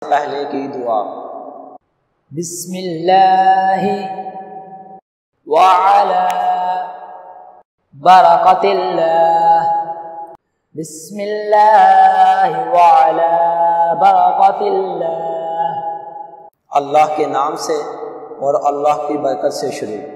پہلے کی دعا۔ بسم اللہ وعلا برکت اللہ۔ بسم اللہ وعلا برکت اللہ۔ اللہ کے نام سے اور اللہ کی برکت سے شروع۔